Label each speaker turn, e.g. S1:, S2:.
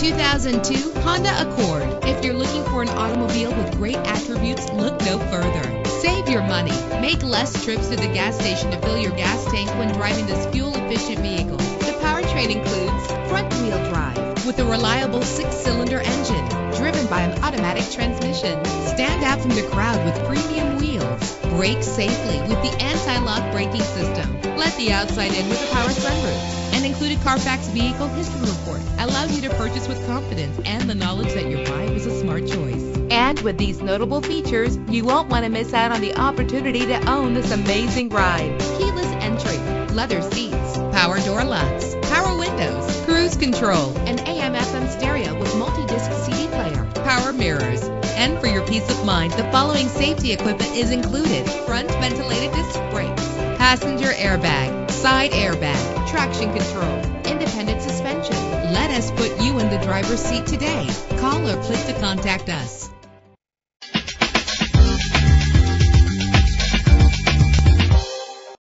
S1: 2002 Honda Accord. If you're looking for an automobile with great attributes, look no further. Save your money. Make less trips to the gas station to fill your gas tank when driving this fuel-efficient vehicle. The powertrain includes front-wheel drive with a reliable six-cylinder engine driven by an automatic transmission. Stand out from the crowd with premium wheels. Brake safely with the anti-lock braking system. Let the outside in with a power sunroof. An included Carfax vehicle history report allows you to purchase with confidence and the knowledge that your buy was a smart choice. And with these notable features, you won't want to miss out on the opportunity to own this amazing ride. Keyless entry, leather seats, power door locks, power windows, cruise control, an AM FM stereo with multi-disc CD player, power mirrors. And for your peace of mind, the following safety equipment is included. Front ventilated disc brakes, passenger airbag, side airbag, traction control, driver's seat today. Call or click to contact us.